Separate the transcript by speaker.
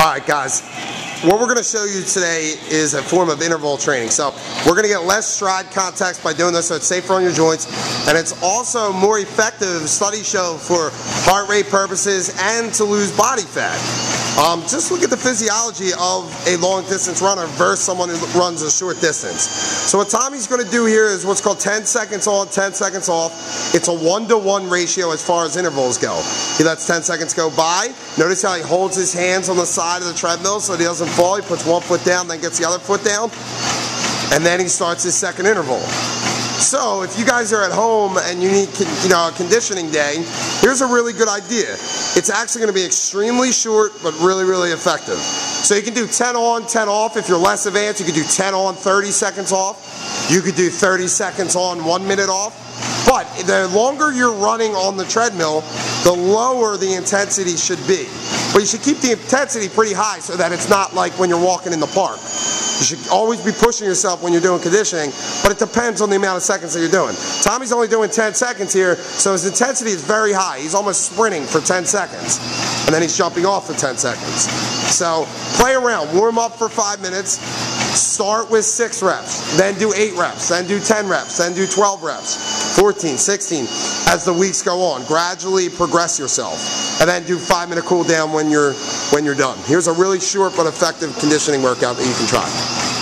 Speaker 1: All right, guys. What we're going to show you today is a form of interval training. So we're going to get less stride context by doing this so it's safer on your joints. And it's also more effective, studies show, for heart rate purposes and to lose body fat. Um, just look at the physiology of a long distance runner versus someone who runs a short distance. So what Tommy's going to do here is what's called 10 seconds on, 10 seconds off. It's a one-to-one ratio as far as intervals go. He lets 10 seconds go by. Notice how he holds his hands on the side of the treadmill so that he doesn't fall. He puts one foot down, then gets the other foot down. And then he starts his second interval. So if you guys are at home and you need you know a conditioning day, here's a really good idea. It's actually going to be extremely short but really really effective. So you can do 10 on, 10 off. If you're less advanced, you could do 10 on, 30 seconds off. You could do 30 seconds on, one minute off. But the longer you're running on the treadmill, the lower the intensity should be. But you should keep the intensity pretty high so that it's not like when you're walking in the park. You should always be pushing yourself when you're doing conditioning, but it depends on the amount of seconds that you're doing. Tommy's only doing 10 seconds here, so his intensity is very high. He's almost sprinting for 10 seconds, and then he's jumping off for 10 seconds. So play around, warm up for five minutes, start with six reps, then do eight reps, then do 10 reps, then do 12 reps, 14, 16, as the weeks go on. Gradually progress yourself, and then do five minute cool down when you're when you're done. Here's a really short but effective conditioning workout that you can try.